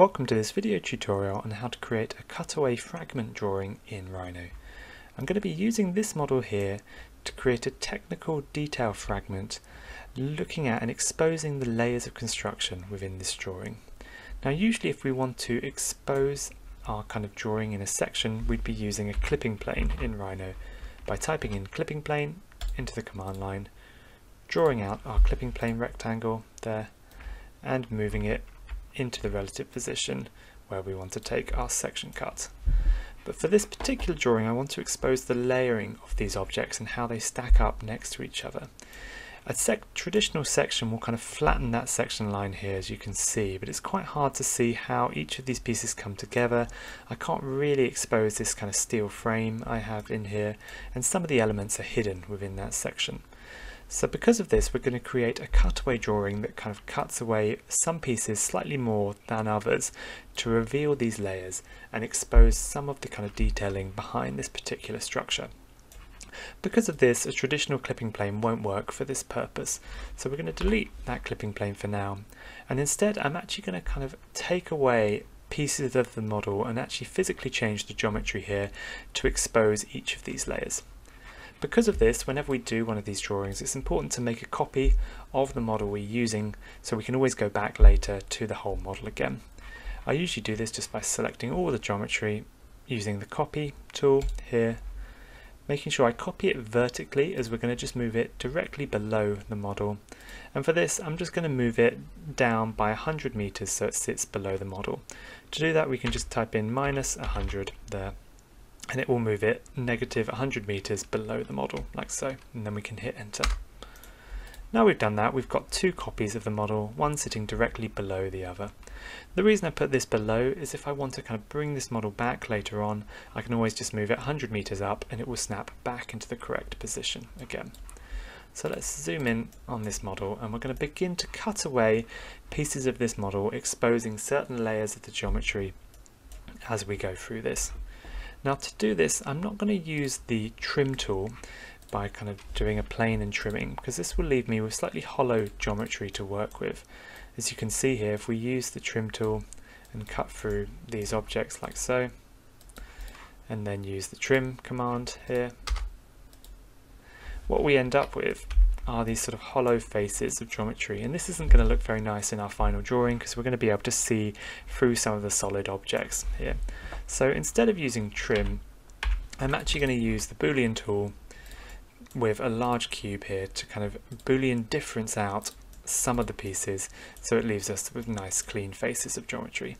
Welcome to this video tutorial on how to create a cutaway fragment drawing in Rhino. I'm going to be using this model here to create a technical detail fragment looking at and exposing the layers of construction within this drawing. Now usually if we want to expose our kind of drawing in a section we'd be using a clipping plane in Rhino by typing in clipping plane into the command line, drawing out our clipping plane rectangle there and moving it into the relative position where we want to take our section cut. But for this particular drawing I want to expose the layering of these objects and how they stack up next to each other. A sec traditional section will kind of flatten that section line here as you can see but it's quite hard to see how each of these pieces come together. I can't really expose this kind of steel frame I have in here and some of the elements are hidden within that section. So because of this, we're going to create a cutaway drawing that kind of cuts away some pieces slightly more than others to reveal these layers and expose some of the kind of detailing behind this particular structure. Because of this, a traditional clipping plane won't work for this purpose. So we're going to delete that clipping plane for now. And instead, I'm actually going to kind of take away pieces of the model and actually physically change the geometry here to expose each of these layers. Because of this, whenever we do one of these drawings, it's important to make a copy of the model we're using so we can always go back later to the whole model again. I usually do this just by selecting all the geometry using the copy tool here, making sure I copy it vertically as we're going to just move it directly below the model. And for this, I'm just going to move it down by 100 meters so it sits below the model. To do that, we can just type in minus 100 there and it will move it negative 100 meters below the model like so and then we can hit enter. Now we've done that we've got two copies of the model one sitting directly below the other. The reason I put this below is if I want to kind of bring this model back later on I can always just move it 100 meters up and it will snap back into the correct position again. So let's zoom in on this model and we're going to begin to cut away pieces of this model exposing certain layers of the geometry as we go through this. Now to do this, I'm not going to use the trim tool by kind of doing a plane and trimming because this will leave me with slightly hollow geometry to work with. As you can see here, if we use the trim tool and cut through these objects like so, and then use the trim command here, what we end up with are these sort of hollow faces of geometry and this isn't going to look very nice in our final drawing because we're going to be able to see through some of the solid objects here. So instead of using trim, I'm actually going to use the boolean tool with a large cube here to kind of boolean difference out some of the pieces so it leaves us with nice clean faces of geometry.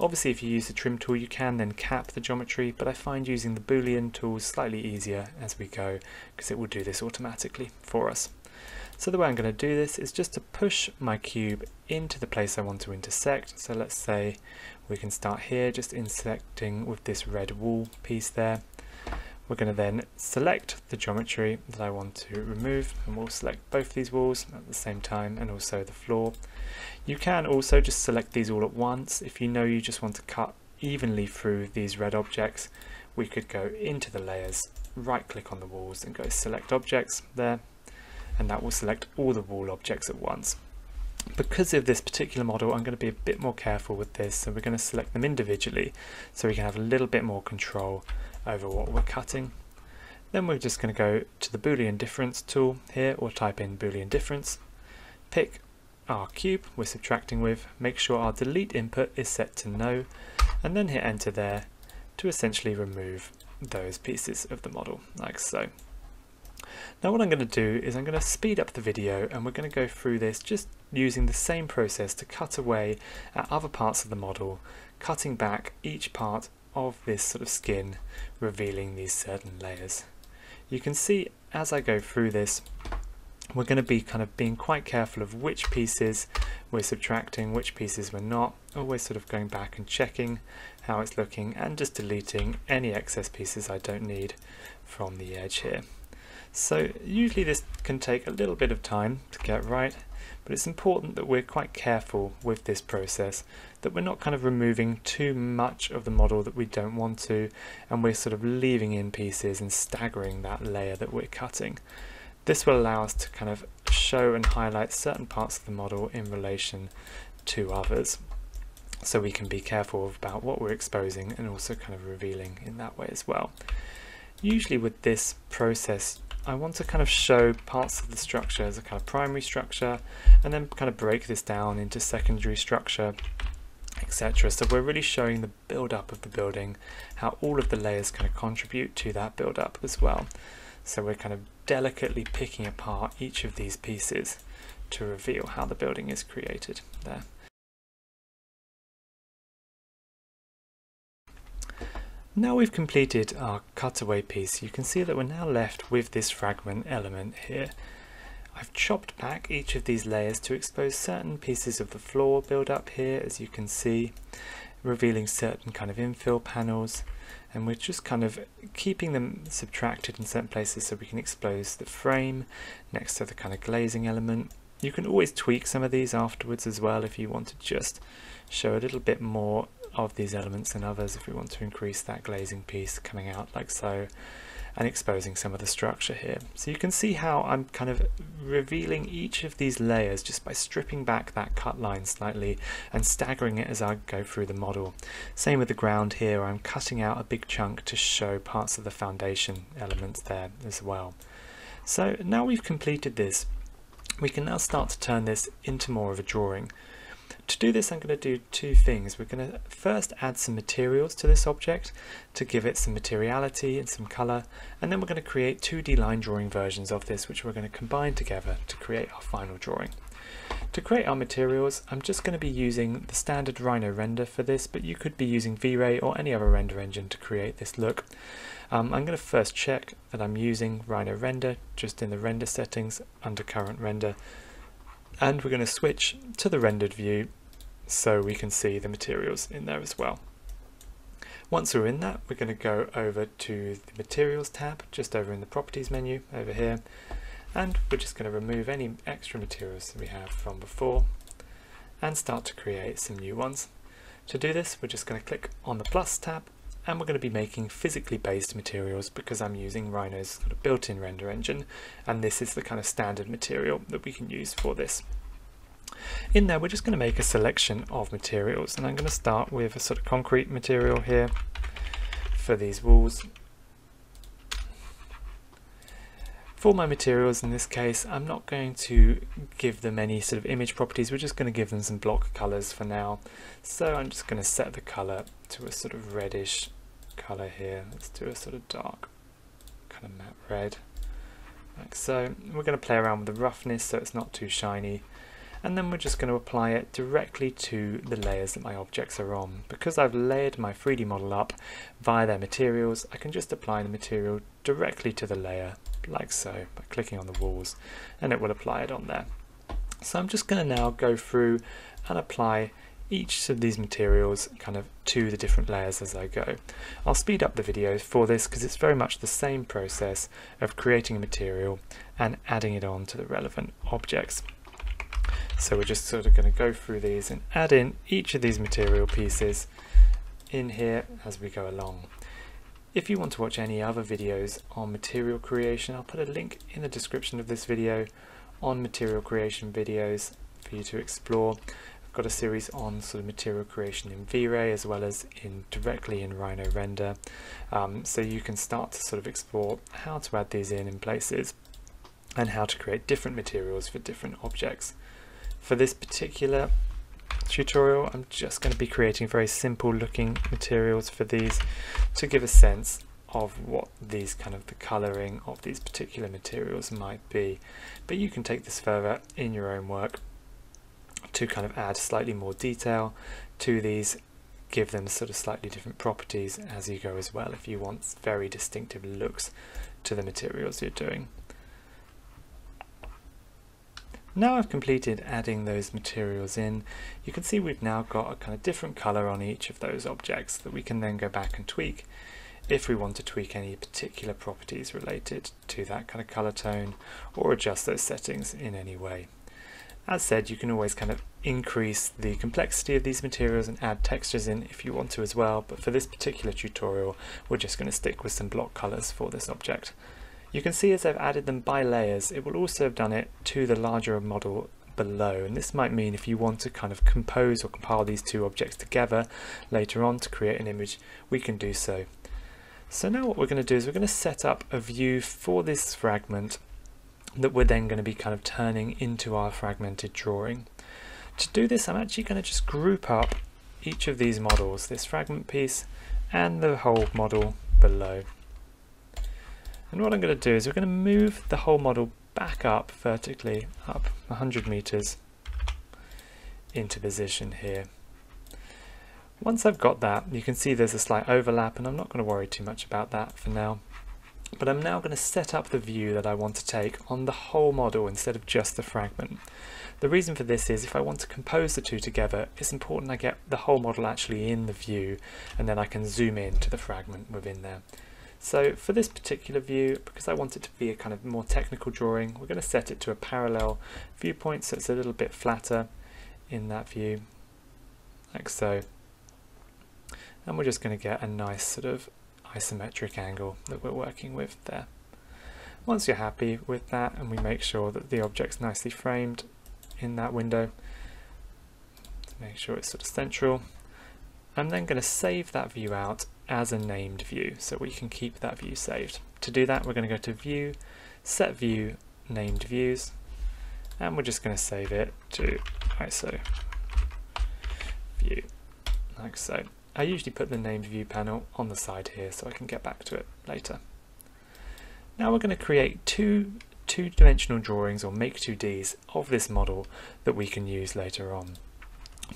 Obviously if you use the trim tool you can then cap the geometry but I find using the boolean tool slightly easier as we go because it will do this automatically for us. So the way I'm going to do this is just to push my cube into the place I want to intersect. So let's say we can start here just intersecting with this red wall piece there. We're going to then select the geometry that I want to remove and we'll select both these walls at the same time and also the floor. You can also just select these all at once if you know you just want to cut evenly through these red objects we could go into the layers right click on the walls and go select objects there and that will select all the wall objects at once. Because of this particular model, I'm going to be a bit more careful with this, so we're going to select them individually so we can have a little bit more control over what we're cutting. Then we're just going to go to the Boolean difference tool here, or type in Boolean difference, pick our cube we're subtracting with, make sure our delete input is set to no, and then hit enter there to essentially remove those pieces of the model, like so. Now what I'm going to do is I'm going to speed up the video and we're going to go through this just using the same process to cut away at other parts of the model, cutting back each part of this sort of skin, revealing these certain layers. You can see as I go through this, we're going to be kind of being quite careful of which pieces we're subtracting, which pieces we're not, always sort of going back and checking how it's looking and just deleting any excess pieces I don't need from the edge here. So usually this can take a little bit of time to get right, but it's important that we're quite careful with this process, that we're not kind of removing too much of the model that we don't want to, and we're sort of leaving in pieces and staggering that layer that we're cutting. This will allow us to kind of show and highlight certain parts of the model in relation to others. so we can be careful about what we're exposing and also kind of revealing in that way as well. Usually with this process I want to kind of show parts of the structure as a kind of primary structure and then kind of break this down into secondary structure etc. So we're really showing the build up of the building, how all of the layers kind of contribute to that build up as well. So we're kind of delicately picking apart each of these pieces to reveal how the building is created there. Now we've completed our cutaway piece, you can see that we're now left with this fragment element here. I've chopped back each of these layers to expose certain pieces of the floor build up here, as you can see, revealing certain kind of infill panels, and we're just kind of keeping them subtracted in certain places so we can expose the frame next to the kind of glazing element. You can always tweak some of these afterwards as well if you want to just show a little bit more of these elements and others if we want to increase that glazing piece coming out like so and exposing some of the structure here. So you can see how I'm kind of revealing each of these layers just by stripping back that cut line slightly and staggering it as I go through the model. Same with the ground here, I'm cutting out a big chunk to show parts of the foundation elements there as well. So now we've completed this, we can now start to turn this into more of a drawing. To do this I'm going to do two things. We're going to first add some materials to this object to give it some materiality and some colour and then we're going to create 2D line drawing versions of this which we're going to combine together to create our final drawing. To create our materials I'm just going to be using the standard Rhino render for this but you could be using V-Ray or any other render engine to create this look. Um, I'm going to first check that I'm using Rhino render just in the render settings under current render and we're going to switch to the rendered view so we can see the materials in there as well. Once we're in that, we're going to go over to the Materials tab, just over in the Properties menu over here, and we're just going to remove any extra materials that we have from before and start to create some new ones. To do this, we're just going to click on the plus tab and we're going to be making physically based materials because I'm using Rhino's sort of built-in render engine and this is the kind of standard material that we can use for this. In there we're just going to make a selection of materials and I'm going to start with a sort of concrete material here for these walls. For my materials in this case I'm not going to give them any sort of image properties, we're just going to give them some block colours for now. So I'm just going to set the colour to a sort of reddish colour here. Let's do a sort of dark kind of matte red like so. We're going to play around with the roughness so it's not too shiny and then we're just going to apply it directly to the layers that my objects are on. Because I've layered my 3D model up via their materials, I can just apply the material directly to the layer, like so, by clicking on the walls, and it will apply it on there. So I'm just going to now go through and apply each of these materials kind of to the different layers as I go. I'll speed up the video for this because it's very much the same process of creating a material and adding it on to the relevant objects. So we're just sort of going to go through these and add in each of these material pieces in here as we go along. If you want to watch any other videos on material creation, I'll put a link in the description of this video on material creation videos for you to explore. Got a series on sort of material creation in V-Ray as well as in directly in Rhino Render. Um, so you can start to sort of explore how to add these in in places and how to create different materials for different objects. For this particular tutorial I'm just going to be creating very simple looking materials for these to give a sense of what these kind of the colouring of these particular materials might be but you can take this further in your own work to kind of add slightly more detail to these give them sort of slightly different properties as you go as well if you want very distinctive looks to the materials you're doing. Now I've completed adding those materials in, you can see we've now got a kind of different color on each of those objects that we can then go back and tweak if we want to tweak any particular properties related to that kind of color tone or adjust those settings in any way. As said, you can always kind of increase the complexity of these materials and add textures in if you want to as well, but for this particular tutorial, we're just going to stick with some block colors for this object. You can see as I've added them by layers, it will also have done it to the larger model below and this might mean if you want to kind of compose or compile these two objects together later on to create an image we can do so. So now what we're going to do is we're going to set up a view for this fragment that we're then going to be kind of turning into our fragmented drawing. To do this I'm actually going to just group up each of these models, this fragment piece and the whole model below. And what I'm going to do is we're going to move the whole model back up vertically, up 100 meters into position here. Once I've got that, you can see there's a slight overlap and I'm not going to worry too much about that for now. But I'm now going to set up the view that I want to take on the whole model instead of just the fragment. The reason for this is if I want to compose the two together, it's important I get the whole model actually in the view and then I can zoom in to the fragment within there. So for this particular view, because I want it to be a kind of more technical drawing, we're going to set it to a parallel viewpoint so it's a little bit flatter in that view, like so. And we're just going to get a nice sort of isometric angle that we're working with there. Once you're happy with that and we make sure that the object's nicely framed in that window, make sure it's sort of central, I'm then going to save that view out as a named view so we can keep that view saved. To do that we're going to go to view, set view, named views and we're just going to save it to ISO view like so. I usually put the named view panel on the side here so I can get back to it later. Now we're going to create two two-dimensional drawings or make 2Ds of this model that we can use later on.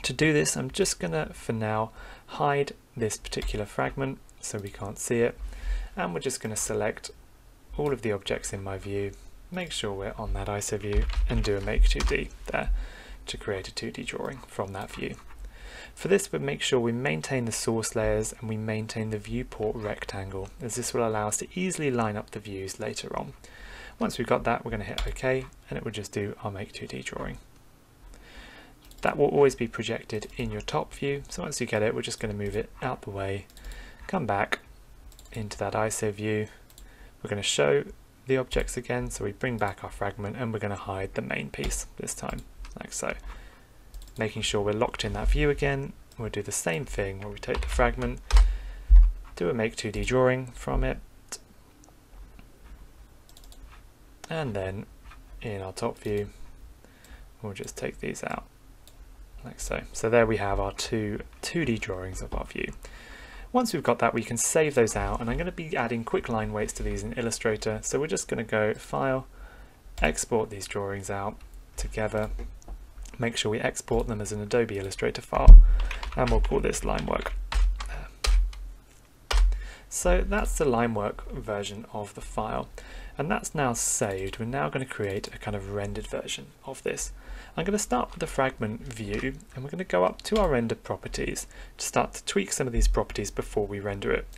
To do this I'm just going to for now hide this particular fragment so we can't see it and we're just going to select all of the objects in my view make sure we're on that ISO view and do a make 2D there to create a 2D drawing from that view. For this we make sure we maintain the source layers and we maintain the viewport rectangle as this will allow us to easily line up the views later on. Once we've got that we're going to hit OK and it will just do our make 2D drawing. That will always be projected in your top view. So once you get it, we're just going to move it out the way, come back into that ISO view. We're going to show the objects again. So we bring back our fragment and we're going to hide the main piece this time, like so. Making sure we're locked in that view again. We'll do the same thing where we take the fragment, do a make 2D drawing from it, and then in our top view, we'll just take these out like so. So there we have our two 2D drawings of our view. Once we've got that, we can save those out, and I'm going to be adding quick line weights to these in Illustrator. So we're just going to go File, export these drawings out together. Make sure we export them as an Adobe Illustrator file, and we'll call this line work. So that's the line work version of the file, and that's now saved. We're now going to create a kind of rendered version of this. I'm going to start with the fragment view and we're going to go up to our render properties to start to tweak some of these properties before we render it.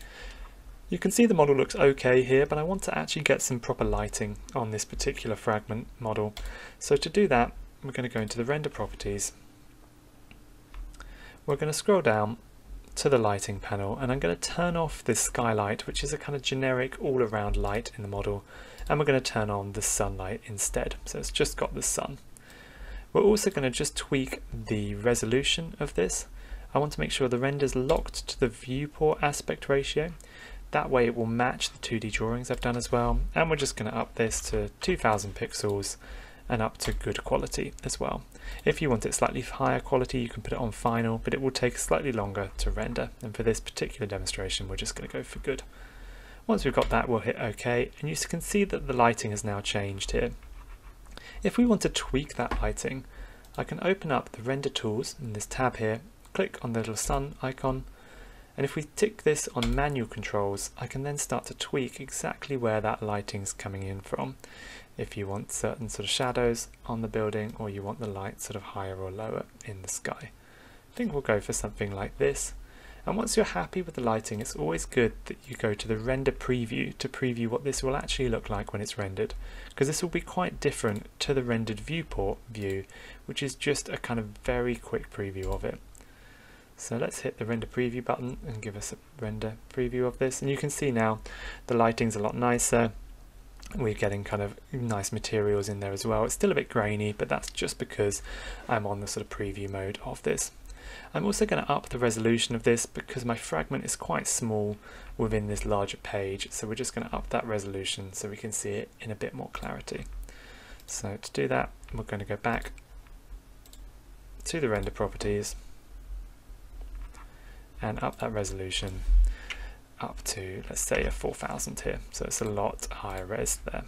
You can see the model looks okay here, but I want to actually get some proper lighting on this particular fragment model. So to do that, we're going to go into the render properties. We're going to scroll down to the lighting panel and I'm going to turn off this skylight, which is a kind of generic all-around light in the model, and we're going to turn on the sunlight instead. So it's just got the sun. We're also going to just tweak the resolution of this. I want to make sure the render is locked to the viewport aspect ratio. That way it will match the 2D drawings I've done as well. And we're just going to up this to 2000 pixels and up to good quality as well. If you want it slightly higher quality, you can put it on final, but it will take slightly longer to render. And for this particular demonstration, we're just going to go for good. Once we've got that, we'll hit OK, and you can see that the lighting has now changed here. If we want to tweak that lighting, I can open up the render tools in this tab here, click on the little sun icon, and if we tick this on manual controls, I can then start to tweak exactly where that lighting's coming in from. If you want certain sort of shadows on the building or you want the light sort of higher or lower in the sky. I think we'll go for something like this. And once you're happy with the lighting, it's always good that you go to the render preview to preview what this will actually look like when it's rendered, because this will be quite different to the rendered viewport view, which is just a kind of very quick preview of it. So let's hit the render preview button and give us a render preview of this. And you can see now the lighting's a lot nicer. we're getting kind of nice materials in there as well. It's still a bit grainy, but that's just because I'm on the sort of preview mode of this. I'm also going to up the resolution of this because my fragment is quite small within this larger page. So we're just going to up that resolution so we can see it in a bit more clarity. So to do that, we're going to go back to the render properties and up that resolution up to, let's say, a 4000 here. So it's a lot higher res there.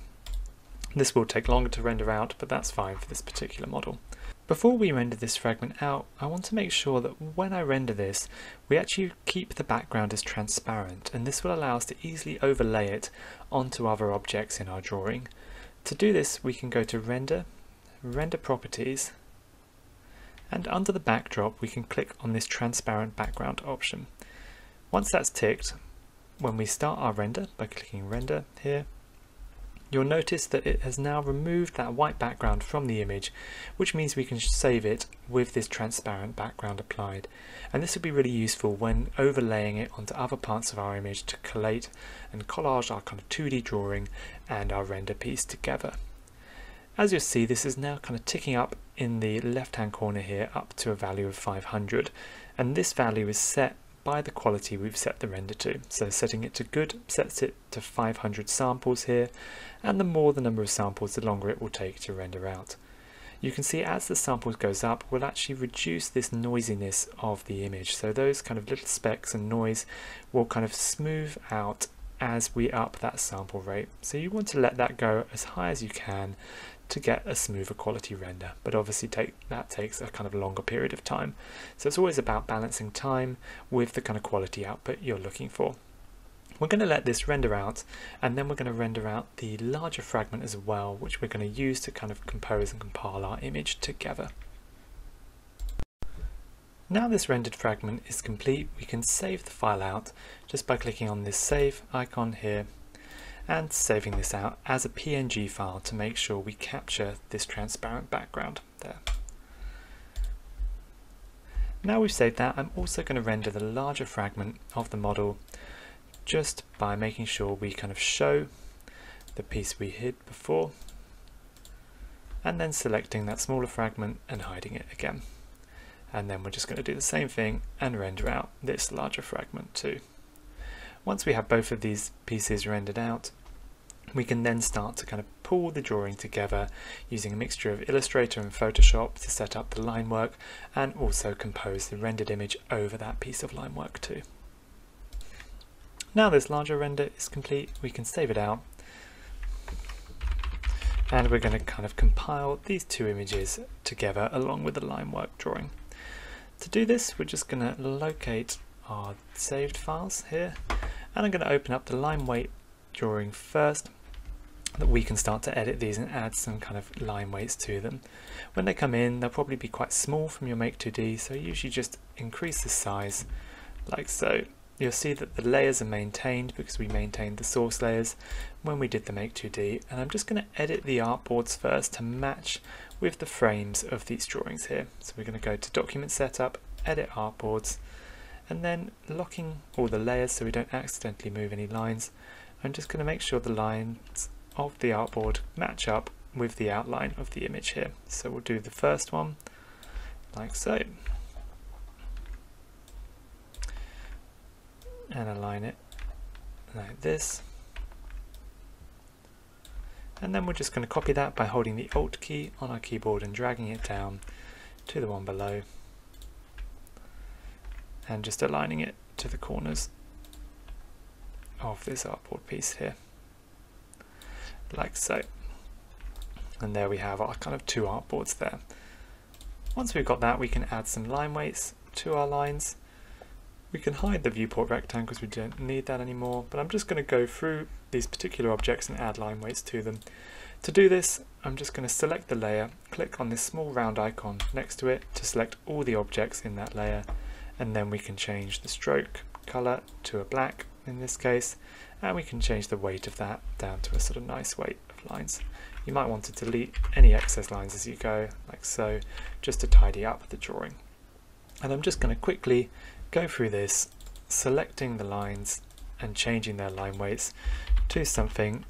This will take longer to render out, but that's fine for this particular model. Before we render this fragment out, I want to make sure that when I render this, we actually keep the background as transparent, and this will allow us to easily overlay it onto other objects in our drawing. To do this, we can go to Render, Render Properties, and under the backdrop, we can click on this transparent background option. Once that's ticked, when we start our render by clicking render here, you'll notice that it has now removed that white background from the image, which means we can save it with this transparent background applied. And this will be really useful when overlaying it onto other parts of our image to collate and collage our kind of 2D drawing and our render piece together. As you'll see, this is now kind of ticking up in the left hand corner here up to a value of 500 and this value is set by the quality we've set the render to. So setting it to good sets it to 500 samples here, and the more the number of samples, the longer it will take to render out. You can see as the samples goes up, we'll actually reduce this noisiness of the image. So those kind of little specks and noise will kind of smooth out as we up that sample rate. So you want to let that go as high as you can to get a smoother quality render but obviously take that takes a kind of longer period of time. So it's always about balancing time with the kind of quality output you're looking for. We're going to let this render out and then we're going to render out the larger fragment as well which we're going to use to kind of compose and compile our image together. Now this rendered fragment is complete we can save the file out just by clicking on this save icon here and saving this out as a PNG file to make sure we capture this transparent background there. Now we've saved that, I'm also going to render the larger fragment of the model just by making sure we kind of show the piece we hid before and then selecting that smaller fragment and hiding it again. And then we're just going to do the same thing and render out this larger fragment too. Once we have both of these pieces rendered out, we can then start to kind of pull the drawing together using a mixture of Illustrator and Photoshop to set up the line work and also compose the rendered image over that piece of line work too. Now this larger render is complete, we can save it out and we're going to kind of compile these two images together along with the line work drawing. To do this, we're just going to locate our saved files here and I'm going to open up the line weight drawing first that we can start to edit these and add some kind of line weights to them. When they come in, they'll probably be quite small from your Make 2D, so usually just increase the size like so. You'll see that the layers are maintained because we maintained the source layers when we did the Make 2D, and I'm just going to edit the artboards first to match with the frames of these drawings here. So we're going to go to Document Setup, Edit Artboards, and then locking all the layers so we don't accidentally move any lines. I'm just going to make sure the lines of the artboard match up with the outline of the image here. So we'll do the first one like so and align it like this and then we're just going to copy that by holding the alt key on our keyboard and dragging it down to the one below and just aligning it to the corners of this artboard piece here like so. And there we have our kind of two artboards there. Once we've got that, we can add some line weights to our lines. We can hide the viewport rectangles, we don't need that anymore, but I'm just going to go through these particular objects and add line weights to them. To do this, I'm just going to select the layer, click on this small round icon next to it to select all the objects in that layer, and then we can change the stroke color to a black in this case, and we can change the weight of that down to a sort of nice weight of lines. You might want to delete any excess lines as you go, like so, just to tidy up the drawing. And I'm just going to quickly go through this, selecting the lines and changing their line weights to something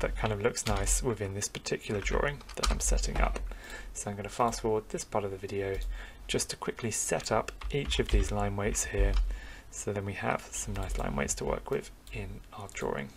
that kind of looks nice within this particular drawing that I'm setting up. So I'm going to fast forward this part of the video just to quickly set up each of these line weights here so then we have some nice line weights to work with in our drawing.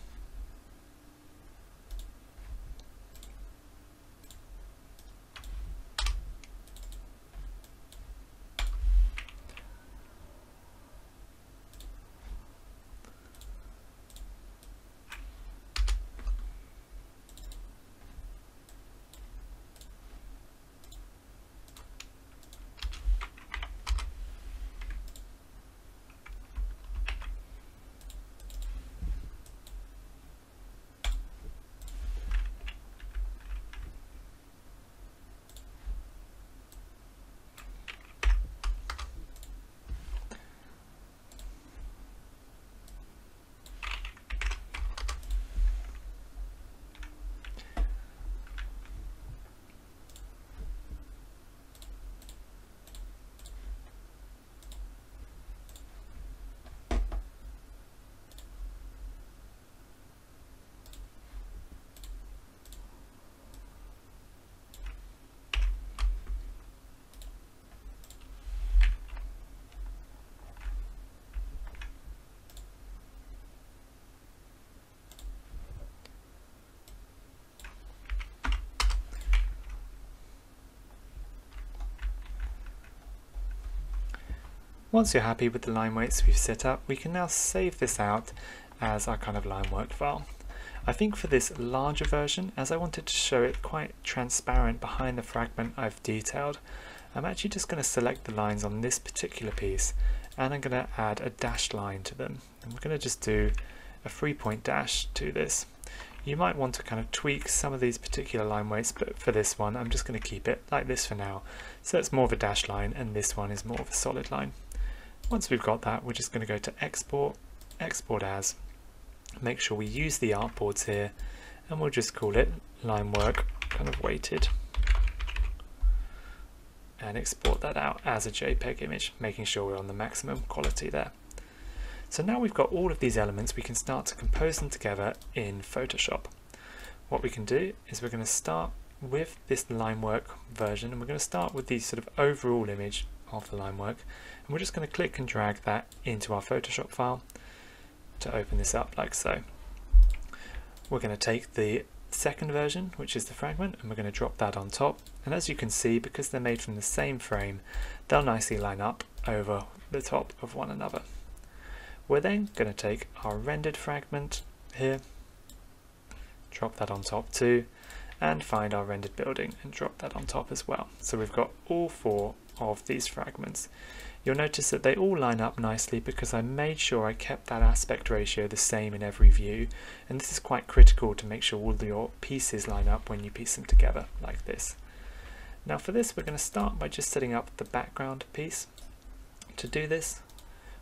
Once you're happy with the line weights we've set up, we can now save this out as our kind of line work file. I think for this larger version, as I wanted to show it quite transparent behind the fragment I've detailed, I'm actually just going to select the lines on this particular piece and I'm going to add a dashed line to them. And we're going to just do a three point dash to this. You might want to kind of tweak some of these particular line weights, but for this one, I'm just going to keep it like this for now. So it's more of a dash line and this one is more of a solid line. Once we've got that, we're just going to go to export, export as, make sure we use the artboards here, and we'll just call it line work kind of weighted and export that out as a JPEG image, making sure we're on the maximum quality there. So now we've got all of these elements, we can start to compose them together in Photoshop. What we can do is we're going to start with this line work version and we're going to start with the sort of overall image of the line work and we're just going to click and drag that into our Photoshop file to open this up like so. We're going to take the second version which is the fragment and we're going to drop that on top and as you can see because they're made from the same frame they'll nicely line up over the top of one another. We're then going to take our rendered fragment here, drop that on top too and find our rendered building and drop that on top as well. So we've got all four of these fragments. You'll notice that they all line up nicely because I made sure I kept that aspect ratio the same in every view and this is quite critical to make sure all your pieces line up when you piece them together like this. Now for this we're going to start by just setting up the background piece. To do this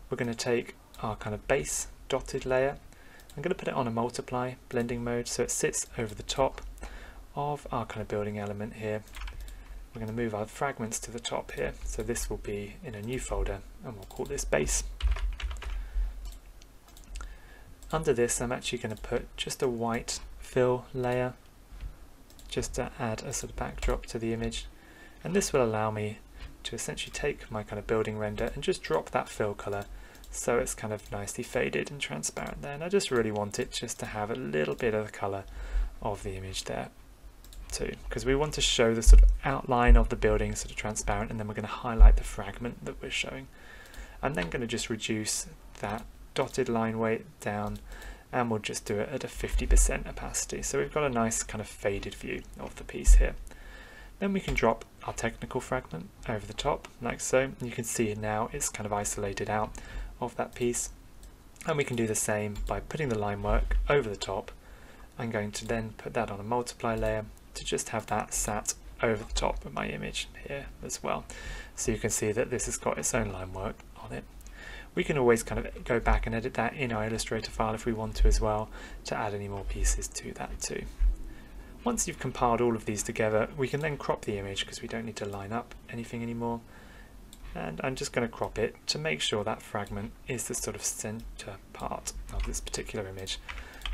we're going to take our kind of base dotted layer I'm going to put it on a multiply blending mode so it sits over the top of our kind of building element here we're going to move our fragments to the top here. So this will be in a new folder and we'll call this base. Under this I'm actually going to put just a white fill layer just to add a sort of backdrop to the image and this will allow me to essentially take my kind of building render and just drop that fill color so it's kind of nicely faded and transparent there and I just really want it just to have a little bit of the color of the image there too because we want to show the sort of outline of the building sort of transparent and then we're going to highlight the fragment that we're showing. I'm then going to just reduce that dotted line weight down and we'll just do it at a 50% opacity. So we've got a nice kind of faded view of the piece here. Then we can drop our technical fragment over the top like so. You can see now it's kind of isolated out of that piece. And we can do the same by putting the line work over the top. I'm going to then put that on a multiply layer to just have that sat over the top of my image here as well. So you can see that this has got its own line work on it. We can always kind of go back and edit that in our Illustrator file if we want to as well to add any more pieces to that too. Once you've compiled all of these together, we can then crop the image because we don't need to line up anything anymore. And I'm just going to crop it to make sure that fragment is the sort of center part of this particular image.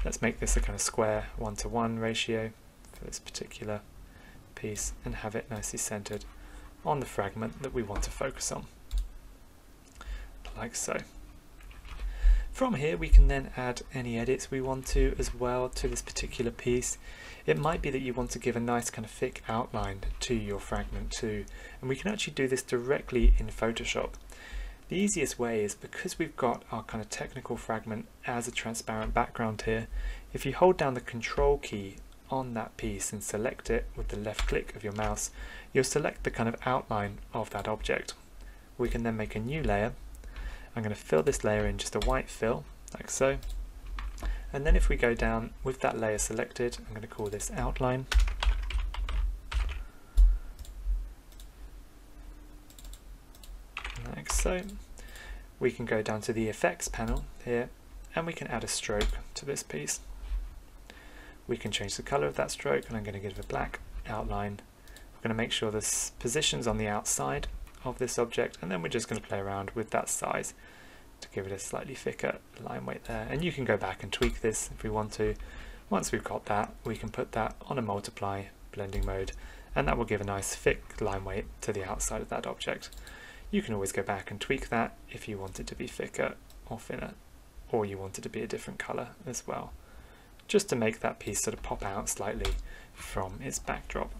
Let's make this a kind of square one-to-one -one ratio for this particular piece and have it nicely centered on the fragment that we want to focus on, like so. From here we can then add any edits we want to as well to this particular piece. It might be that you want to give a nice kind of thick outline to your fragment too, and we can actually do this directly in Photoshop. The easiest way is because we've got our kind of technical fragment as a transparent background here, if you hold down the control key on that piece and select it with the left click of your mouse, you'll select the kind of outline of that object. We can then make a new layer. I'm going to fill this layer in just a white fill, like so. And then if we go down with that layer selected, I'm going to call this outline. Like so. We can go down to the effects panel here and we can add a stroke to this piece. We can change the color of that stroke and I'm going to give it a black outline. We're going to make sure this positions on the outside of this object and then we're just going to play around with that size to give it a slightly thicker line weight there and you can go back and tweak this if we want to. Once we've got that we can put that on a multiply blending mode and that will give a nice thick line weight to the outside of that object. You can always go back and tweak that if you want it to be thicker or thinner or you want it to be a different color as well just to make that piece sort of pop out slightly from its backdrop.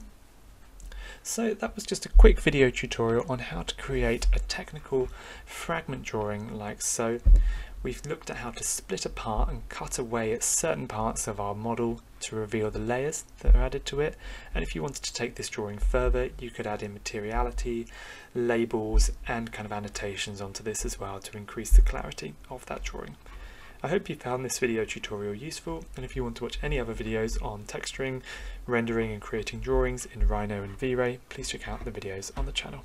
So that was just a quick video tutorial on how to create a technical fragment drawing like so. We've looked at how to split apart and cut away at certain parts of our model to reveal the layers that are added to it. And if you wanted to take this drawing further, you could add in materiality, labels, and kind of annotations onto this as well to increase the clarity of that drawing. I hope you found this video tutorial useful and if you want to watch any other videos on texturing, rendering and creating drawings in Rhino and V-Ray, please check out the videos on the channel.